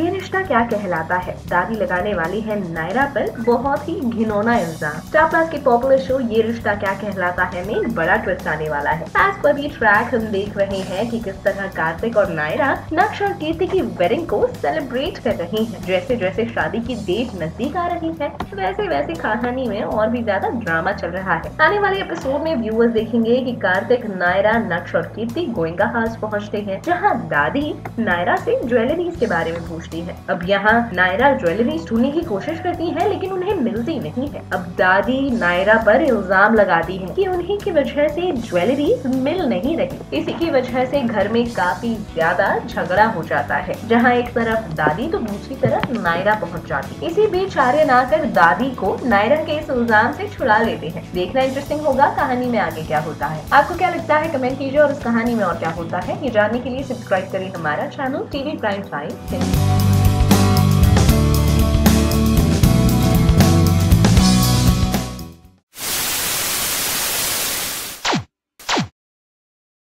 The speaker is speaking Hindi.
क्या कहलाता है? दादी लगाने वाली है नायरा पर बहुत ही घिनौना इल्ज़ाम। स्टार प्लस के पॉपुलर शो ये रिश्ता क्या कहलाता है में बड़ा ट्विस्ट आने वाला है। एज पर भी ट्रैक हम देख रहे हैं कि किस तरह कार्तिक और नायरा नक्श और कीर्ति की वेडिंग को सेलिब्रेट कर रही हैं। जैसे जैसे शादी की डेट नज़दीक आ रही है वैसे वैसे कहानी में और भी ज़्यादा ड्रामा चल रहा है। आने वाले एपिसोड में व्यूअर्स देखेंगे की कार्तिक, नायरा, नक्श और कीर्ति गोइंगा हाउस पहुँचते हैं, जहाँ दादी नायरा से ज्वेलरीज के बारे में पूछती है। अब यहाँ नायरा ज्वेलरीज ढूँढने की कोशिश करती है, लेकिन उन्हें मिलती नहीं है। अब दादी नायरा पर इल्ज़ाम लगाती है कि उन्हीं की वजह से ज्वेलरीज मिल नहीं रही। इसी की वजह से घर में काफ़ी ज़्यादा झगड़ा हो जाता है, जहाँ एक तरफ़ दादी तो दूसरी तरफ़ नायरा पहुँच जाती इसी बीच आर्यन आकर दादी को नायरा के इस इल्ज़ाम से छुड़ा लेते हैं। देखना इंटरेस्टिंग होगा कहानी में आगे क्या होता है। आपको क्या लगता है? कमेंट कीजिए और इस कहानी में और क्या होता है? ये जानने के लिए सब्सक्राइब करिए हमारा चैनल टीवी प्राइम टाइम